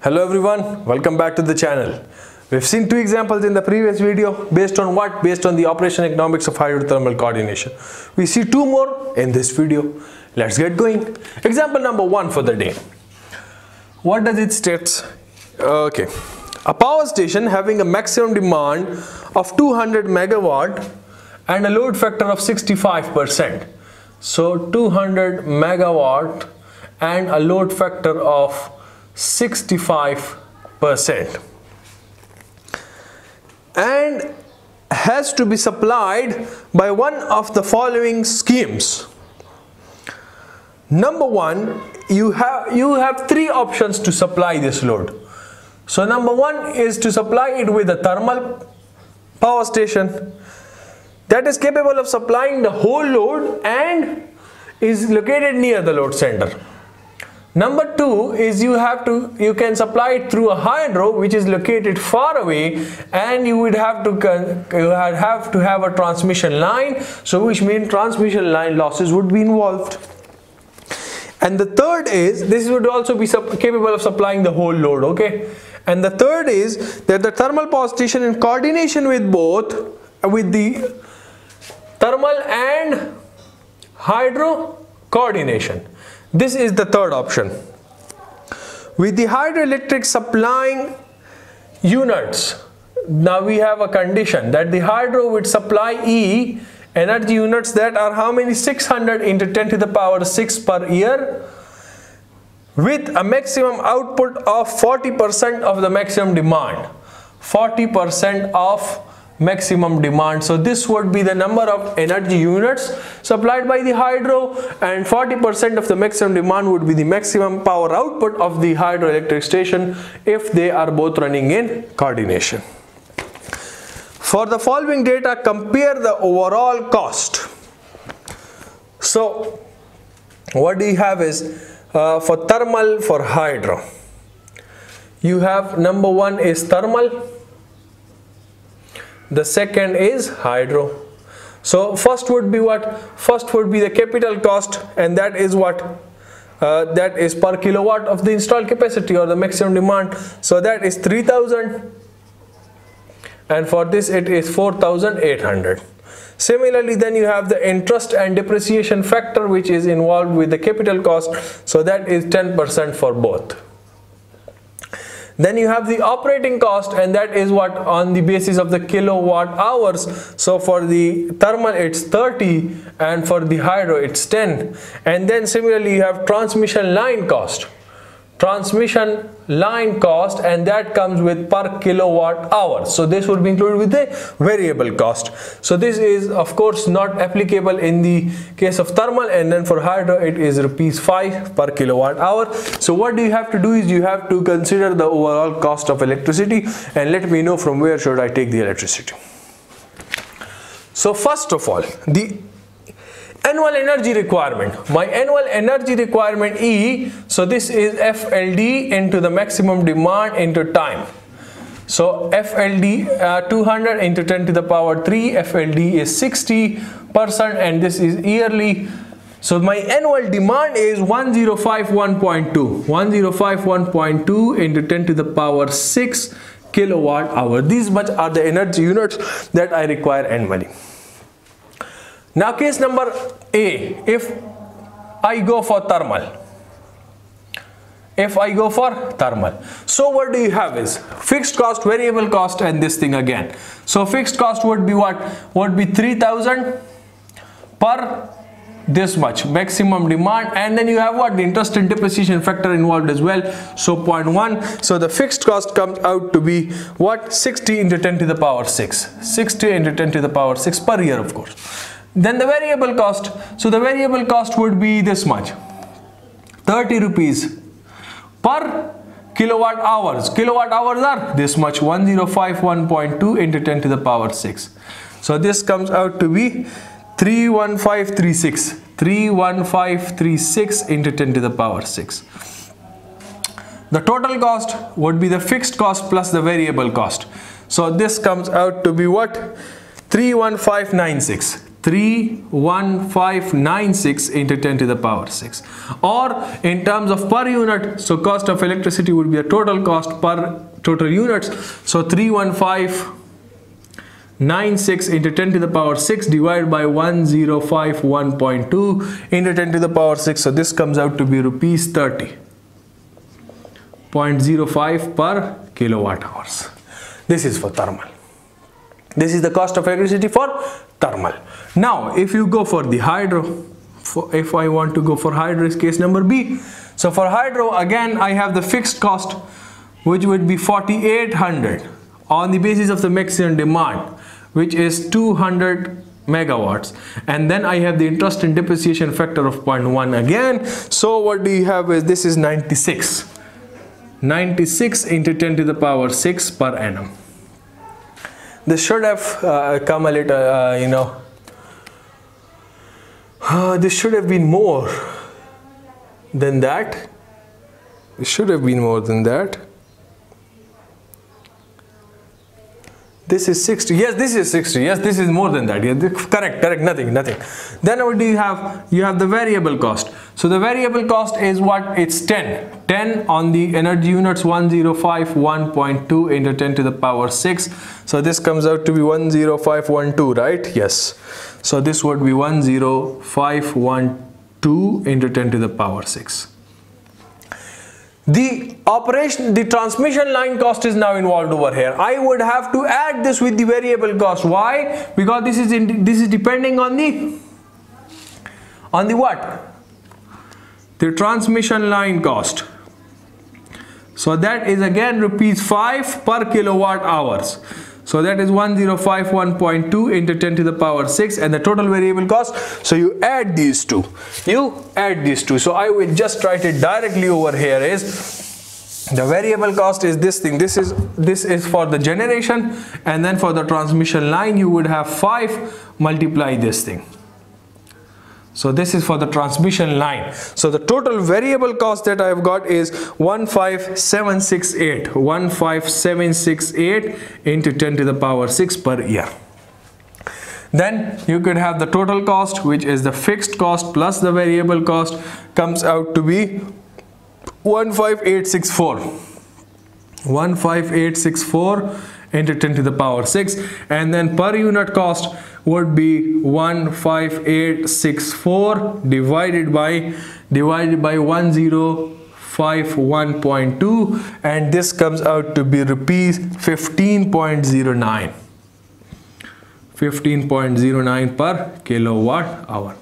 Hello everyone, welcome back to the channel. We've seen two examples in the previous video based on what? Based on the operation economics of hydrothermal coordination. We see two more in this video. Let's get going. Example number one for the day. What does it state? Okay. A power station having a maximum demand of 200 megawatt and a load factor of 65%. So 200 megawatt and a load factor of 65% and has to be supplied by one of the following schemes. Number one you have you have three options to supply this load. So number one is to supply it with a thermal power station that is capable of supplying the whole load and is located near the load center Number two is you have to you can supply it through a hydro which is located far away and you would have to you have to have a transmission line. So which means transmission line losses would be involved. And the third is this would also be capable of supplying the whole load okay? And the third is that the thermal power station in coordination with both with the thermal and hydro coordination this is the third option. With the hydroelectric supplying units, now we have a condition that the hydro would supply E energy units that are how many 600 into 10 to the power 6 per year with a maximum output of 40% of the maximum demand 40% of maximum demand. So this would be the number of energy units supplied by the hydro and 40% of the maximum demand would be the maximum power output of the hydroelectric station if they are both running in coordination. For the following data compare the overall cost. So what do you have is uh, for thermal for hydro. You have number one is thermal the second is hydro. So first would be what? First would be the capital cost and that is what? Uh, that is per kilowatt of the installed capacity or the maximum demand. So that is 3000 and for this it is 4800 similarly then you have the interest and depreciation factor which is involved with the capital cost. So that is 10% for both then you have the operating cost and that is what on the basis of the kilowatt hours. So for the thermal it's 30 and for the hydro it's 10 and then similarly you have transmission line cost transmission line cost and that comes with per kilowatt hour. So this would be included with the variable cost. So this is of course not applicable in the case of thermal and then for hydro it is rupees 5 per kilowatt hour. So what do you have to do is you have to consider the overall cost of electricity and let me know from where should I take the electricity. So first of all the annual energy requirement. My annual energy requirement E so this is FLD into the maximum demand into time. So FLD uh, 200 into 10 to the power 3 FLD is 60 percent and this is yearly. So my annual demand is 1051.2 1051.2 into 10 to the power 6 kilowatt hour. These much are the energy units that I require annually now case number A, if I go for thermal, if I go for thermal. So what do you have is fixed cost, variable cost and this thing again. So fixed cost would be what? Would be 3000 per this much maximum demand. And then you have what? The interest and depreciation factor involved as well. So 0.1 so the fixed cost comes out to be what? 60 into 10 to the power 6 60 into 10 to the power 6 per year of course then the variable cost. So the variable cost would be this much. 30 rupees per kilowatt hours. Kilowatt hours are this much. 1051.2 into 10 to the power 6 so this comes out to be 31536 31536 into 10 to the power 6 the total cost would be the fixed cost plus the variable cost. So this comes out to be what? 31596 31596 into 10 to the power 6 or in terms of per unit so cost of electricity would be a total cost per total units. So 31596 into 10 to the power 6 divided by 1051.2 into 10 to the power 6 so this comes out to be rupees 30 0.05 per kilowatt hours. This is for thermal this is the cost of electricity for thermal. Now, if you go for the hydro, for, if I want to go for hydro is case number B. So for hydro, again, I have the fixed cost, which would be 4800 on the basis of the maximum demand, which is 200 megawatts and then I have the interest and depreciation factor of 0.1 again so what do you have is this is 96 96 into 10 to the power 6 per annum this should have uh, come a little uh, you know. Uh, this should have been more than that. It should have been more than that this is 60 yes this is 60 yes this is more than that. Yes correct correct nothing nothing. Then what do you have? You have the variable cost. So the variable cost is what? It's 10 10 on the energy units 1051.2 into 10 to the power 6 so this comes out to be 10512 right? Yes. So this would be 10512 into 10 to the power 6 the operation the transmission line cost is now involved over here. I would have to add this with the variable cost. Why? Because this is in, this is depending on the on the what? The transmission line cost. So that is again rupees 5 per kilowatt hours so that is 1051.2 into 10 to the power 6 and the total variable cost. So you add these two. You add these two. So I will just write it directly over here is the variable cost is this thing this is this is for the generation and then for the transmission line you would have 5 multiply this thing so this is for the transmission line. So the total variable cost that I've got is 15768. 15768 into 10 to the power 6 per year. Then you could have the total cost which is the fixed cost plus the variable cost comes out to be 15864. 15864 into 10 to the power 6 and then per unit cost would be 15864 divided by divided by 1051.2 and this comes out to be rupees 15.09 15.09 per kilowatt hour.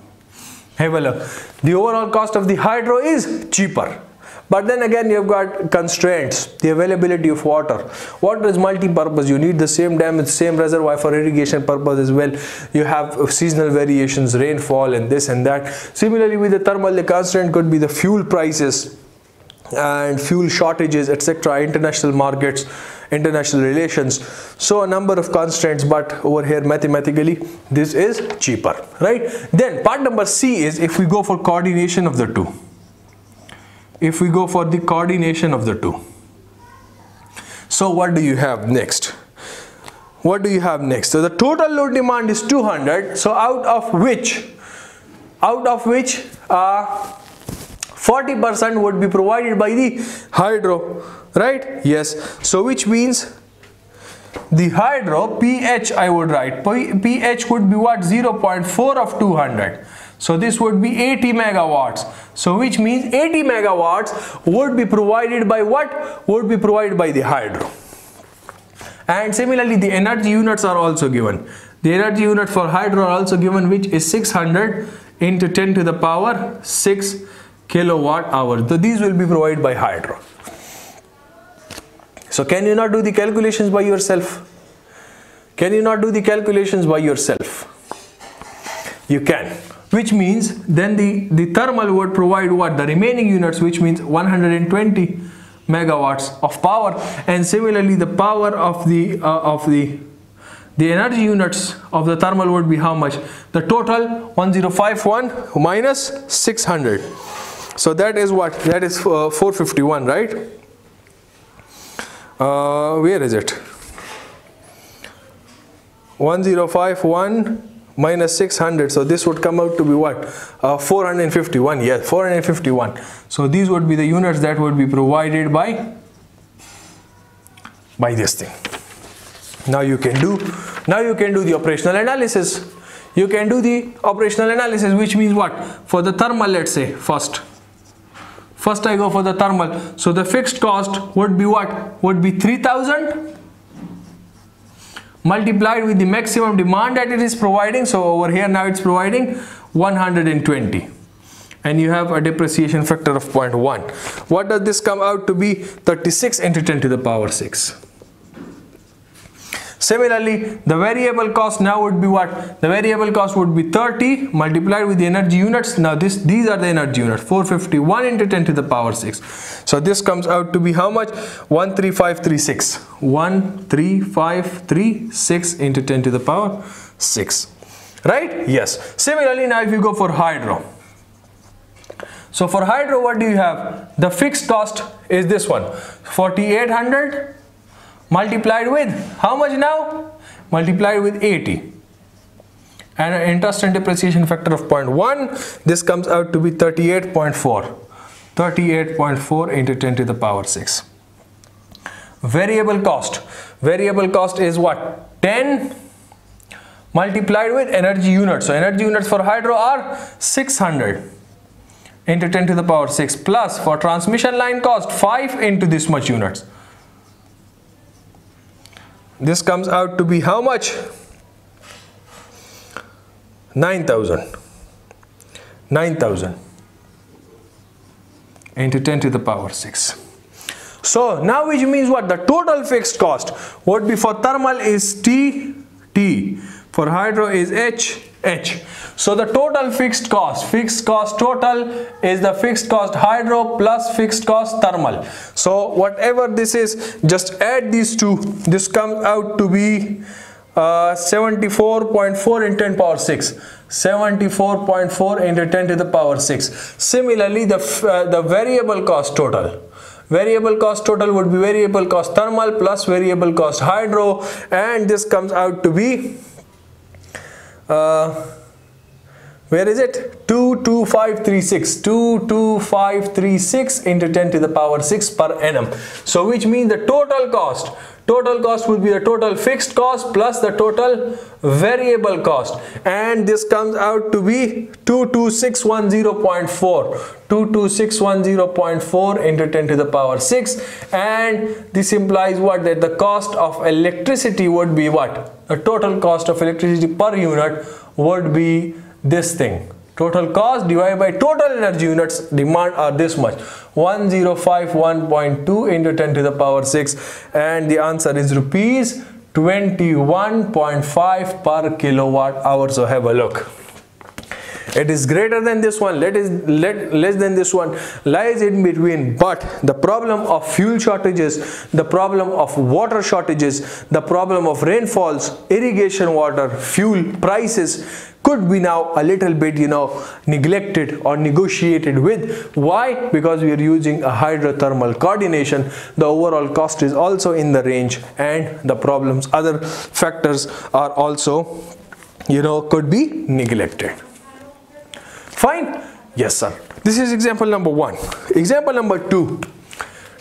Have a look. The overall cost of the hydro is cheaper but then again you've got constraints the availability of water. Water is multi-purpose. You need the same dam with same reservoir for irrigation purpose as well. You have seasonal variations rainfall and this and that. Similarly with the thermal the constraint could be the fuel prices and fuel shortages etc international markets international relations. So a number of constraints but over here mathematically this is cheaper right? Then part number c is if we go for coordination of the two if we go for the coordination of the two. So what do you have next? What do you have next? So the total load demand is 200. So out of which, out of which 40% uh, would be provided by the hydro, right? Yes. So which means the hydro pH I would write pH would be what 0.4 of 200 so this would be 80 megawatts. So which means 80 megawatts would be provided by what? Would be provided by the hydro. And similarly the energy units are also given. The energy unit for hydro are also given which is 600 into 10 to the power 6 kilowatt hour. So these will be provided by hydro. So can you not do the calculations by yourself? Can you not do the calculations by yourself? You can which means then the, the thermal would provide what? The remaining units which means 120 megawatts of power. And similarly the power of the uh, of the the energy units of the thermal would be how much? The total 1051 minus 600 so that is what? That is uh, 451 right? Uh, where is it? 1051 minus 600 so this would come out to be what? Uh, 451 yes 451 so these would be the units that would be provided by by this thing. Now you can do now you can do the operational analysis. You can do the operational analysis which means what? For the thermal let's say first. First I go for the thermal. So the fixed cost would be what? Would be 3000 multiplied with the maximum demand that it is providing. So over here now it's providing 120 and you have a depreciation factor of 0.1 what does this come out to be? 36 into 10 to the power 6 Similarly, the variable cost now would be what? The variable cost would be 30 multiplied with the energy units. Now this these are the energy units 451 into 10 to the power 6. So this comes out to be how much? 13536. 13536 into 10 to the power 6. Right? Yes. Similarly, now if you go for hydro. So for hydro, what do you have? The fixed cost is this one 4800 multiplied with how much now? Multiplied with 80 and an interest and depreciation factor of 0.1 this comes out to be 38.4 38.4 into 10 to the power 6 variable cost. Variable cost is what? 10 multiplied with energy units. So energy units for hydro are 600 into 10 to the power 6 plus for transmission line cost 5 into this much units this comes out to be how much? 9000 9000 into 10 to the power 6 so now which means what? The total fixed cost. Would be for thermal is T? T. For hydro is H H so the total fixed cost, fixed cost total is the fixed cost hydro plus fixed cost thermal. So whatever this is, just add these two. This comes out to be uh, 74.4 into 10 power 6. 74.4 into 10 to the power 6. Similarly, the, uh, the variable cost total variable cost total would be variable cost thermal plus variable cost hydro and this comes out to be uh, where is it? 22536 22536 into 10 to the power 6 per annum. So which means the total cost total cost would be the total fixed cost plus the total variable cost. And this comes out to be 22610.4 22610.4 into 10 to the power 6 and this implies what? That the cost of electricity would be what? The total cost of electricity per unit would be this thing. Total cost divided by total energy units demand are this much 1051.2 into 10 to the power 6 and the answer is rupees 21.5 per kilowatt hour. So have a look it is greater than this one let is let less than this one lies in between. But the problem of fuel shortages the problem of water shortages the problem of rainfalls irrigation water fuel prices could be now a little bit you know neglected or negotiated with. Why? Because we are using a hydrothermal coordination. The overall cost is also in the range and the problems other factors are also you know could be neglected Fine? Yes, sir. This is example number one. Example number two.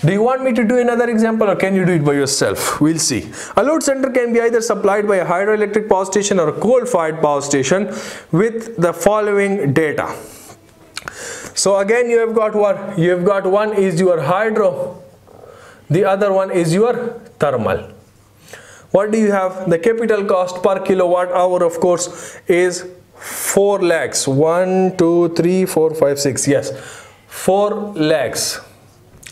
Do you want me to do another example or can you do it by yourself? We'll see. A load center can be either supplied by a hydroelectric power station or a coal-fired power station with the following data. So again you have got what? You have got one is your hydro, the other one is your thermal. What do you have? The capital cost per kilowatt hour of course is 4 lakhs. 1 2 3 4 5 6 yes. 4 lakhs.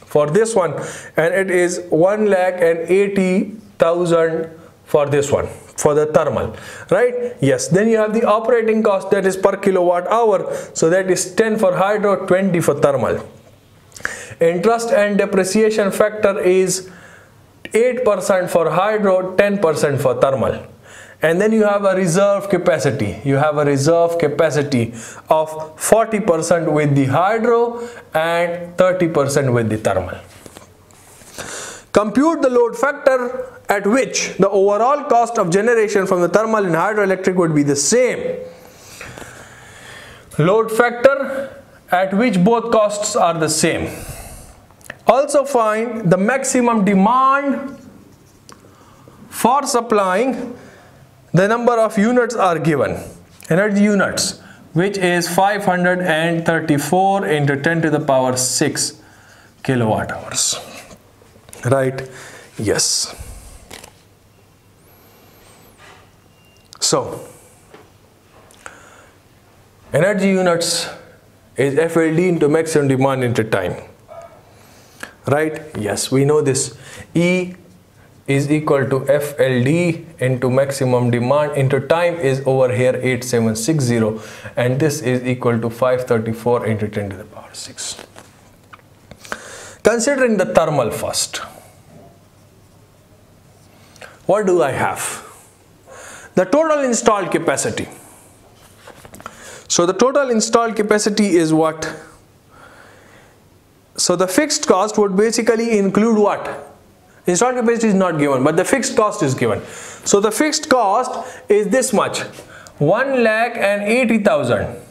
For this one. And it is 1 lakh and 80,000 for this one. For the thermal. Right? Yes. Then you have the operating cost. That is per kilowatt hour. So that is 10 for hydro 20 for thermal. Interest and depreciation factor is 8% for hydro 10% for thermal and then you have a reserve capacity. You have a reserve capacity of 40% with the hydro and 30% with the thermal. Compute the load factor at which the overall cost of generation from the thermal and hydroelectric would be the same. Load factor at which both costs are the same. Also find the maximum demand for supplying the number of units are given. Energy units which is 534 into 10 to the power 6 kilowatt hours. Right? Yes. So energy units is FLD into maximum demand into time. Right? Yes we know this. E is equal to FLD into maximum demand into time is over here 8760 and this is equal to 534 into 10 to the power 6. Considering the thermal first, what do I have? The total installed capacity. So the total installed capacity is what? So the fixed cost would basically include what? Installed capacity is not given, but the fixed cost is given. So the fixed cost is this much, 1 lakh and 80,000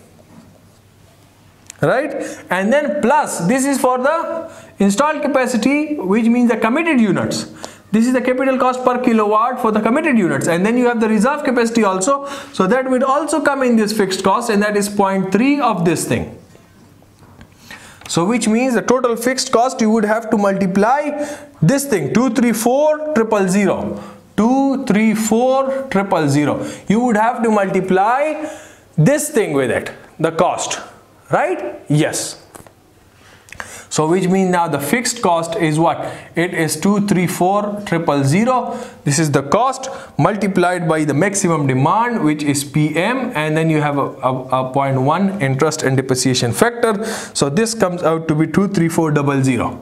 right? And then plus this is for the installed capacity which means the committed units. This is the capital cost per kilowatt for the committed units. And then you have the reserve capacity also. So that would also come in this fixed cost and that is 0.3 of this thing so which means the total fixed cost you would have to multiply this thing 234 triple zero. 234 triple zero. You would have to multiply this thing with it the cost. Right? Yes so which means now the fixed cost is what? It is 234000. This is the cost multiplied by the maximum demand which is PM and then you have a, a, a 0.1 interest and depreciation factor. So this comes out to be 23400.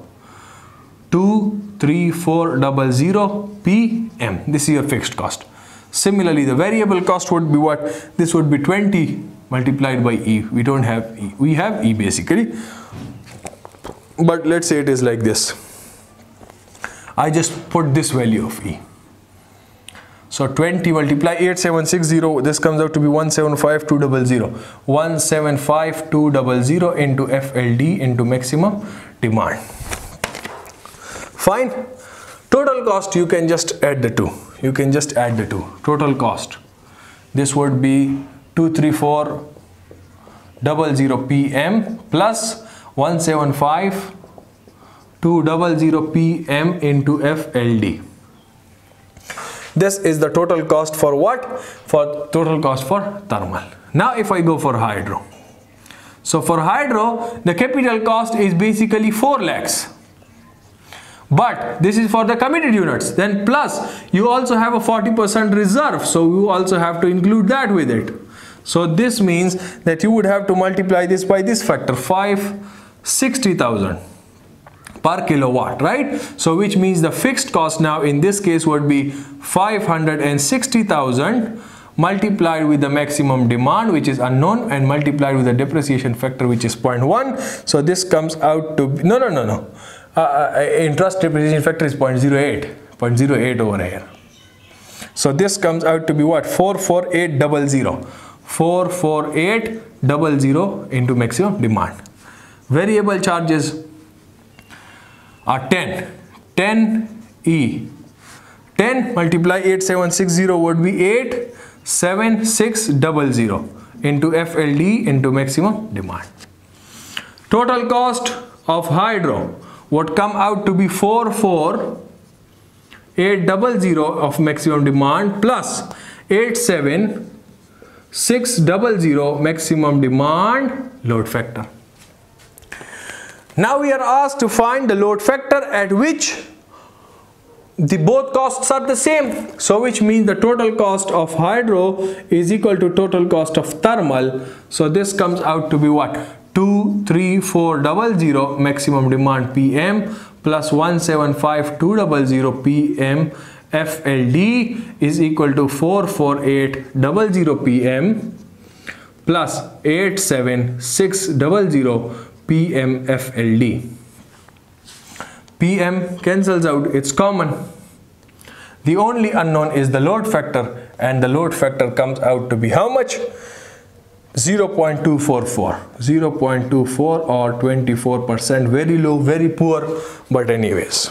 23400 PM. This is your fixed cost. Similarly, the variable cost would be what? This would be 20 multiplied by E. We don't have E. We have E basically but let's say it is like this. I just put this value of E. So 20 multiply 8760 this comes out to be 175200 175200 into FLD into maximum demand. Fine. Total cost you can just add the two. You can just add the two. Total cost. This would be 23400 PM plus 175 200 PM into FLD. This is the total cost for what? For total cost for thermal. Now if I go for hydro. So for hydro, the capital cost is basically 4 lakhs. But this is for the committed units. Then plus you also have a 40% reserve. So you also have to include that with it. So this means that you would have to multiply this by this factor 5 60,000 per kilowatt right? So which means the fixed cost now in this case would be 560,000 multiplied with the maximum demand which is unknown and multiplied with the depreciation factor which is 0.1 so this comes out to be, no no no no. Uh, uh, interest depreciation factor is 0.08 0.08 over here. So this comes out to be what? 44800 44800 into maximum demand. Variable charges are 10 10 e. 10 multiply 8760 would be 87600 into FLD into maximum demand. Total cost of hydro would come out to be 44800 of maximum demand plus 87600 maximum demand load factor now we are asked to find the load factor at which the both costs are the same. So which means the total cost of hydro is equal to total cost of thermal. So this comes out to be what? 23400 maximum demand PM plus 175200 PM FLD is equal to 44800 PM plus 87600 PMFLD. pm cancels out it's common. The only unknown is the load factor and the load factor comes out to be how much? 0.244 0.24 or 24 percent. Very low very poor but anyways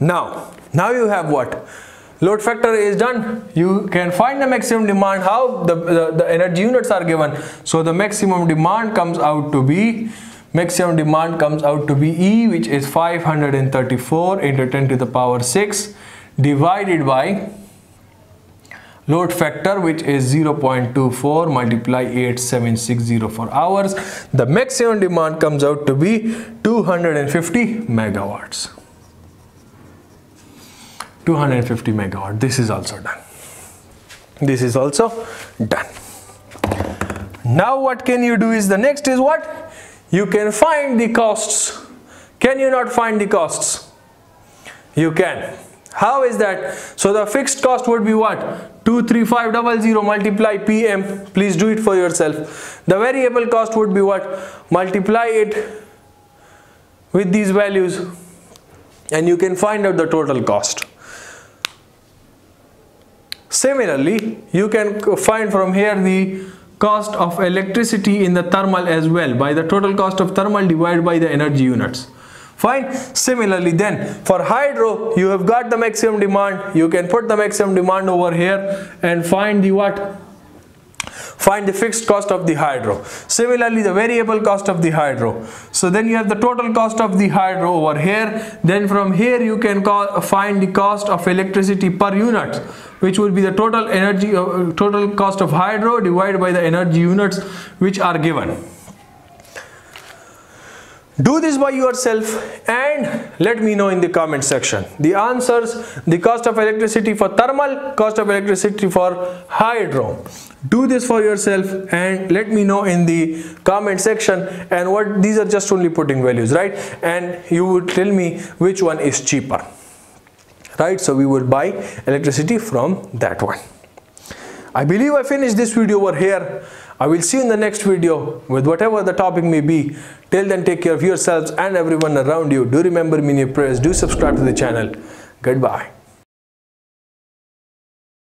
now now you have what? Load factor is done. You can find the maximum demand how the, the, the energy units are given. So the maximum demand comes out to be maximum demand comes out to be E which is 534 into 10 to the power 6 divided by load factor which is 0.24 multiply 8760 for hours. The maximum demand comes out to be 250 megawatts 250 megawatt. This is also done. This is also done. Now what can you do is the next is what? You can find the costs. Can you not find the costs? You can. How is that? So the fixed cost would be what? 23500 multiply pm please do it for yourself. The variable cost would be what? Multiply it with these values and you can find out the total cost similarly you can find from here the cost of electricity in the thermal as well by the total cost of thermal divided by the energy units. Fine. Similarly then for hydro you have got the maximum demand. You can put the maximum demand over here and find the what find the fixed cost of the hydro. Similarly the variable cost of the hydro. So then you have the total cost of the hydro over here. Then from here you can call, find the cost of electricity per unit which will be the total energy uh, total cost of hydro divided by the energy units which are given do this by yourself and let me know in the comment section. The answers the cost of electricity for thermal cost of electricity for hydro. Do this for yourself and let me know in the comment section and what these are just only putting values right? And you would tell me which one is cheaper. Right so we will buy electricity from that one. I believe I finished this video over here. I will see you in the next video with whatever the topic may be. Till then take care of yourselves and everyone around you. Do remember me in your prayers. Do subscribe to the channel. Goodbye.